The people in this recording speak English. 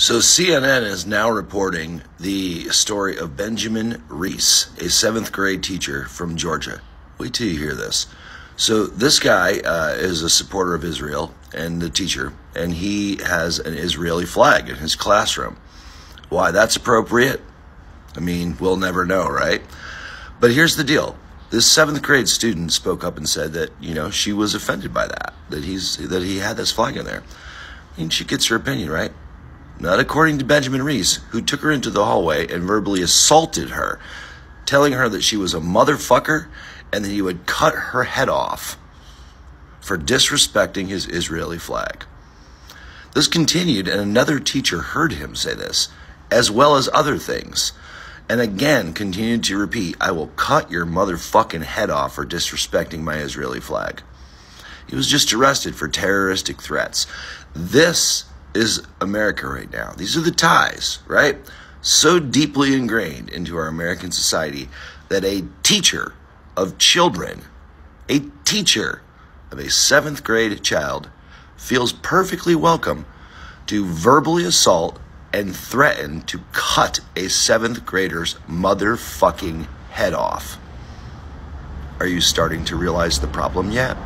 So CNN is now reporting the story of Benjamin Reese, a seventh grade teacher from Georgia. Wait till you hear this. So this guy uh, is a supporter of Israel and the teacher, and he has an Israeli flag in his classroom. Why that's appropriate? I mean, we'll never know, right? But here's the deal. This seventh grade student spoke up and said that, you know, she was offended by that, that he's that he had this flag in there. I mean, she gets her opinion, right? Not according to Benjamin Reese, who took her into the hallway and verbally assaulted her, telling her that she was a motherfucker and that he would cut her head off for disrespecting his Israeli flag. This continued, and another teacher heard him say this, as well as other things, and again continued to repeat, I will cut your motherfucking head off for disrespecting my Israeli flag. He was just arrested for terroristic threats. This is America right now. These are the ties, right? So deeply ingrained into our American society that a teacher of children, a teacher of a seventh grade child, feels perfectly welcome to verbally assault and threaten to cut a seventh grader's motherfucking head off. Are you starting to realize the problem yet?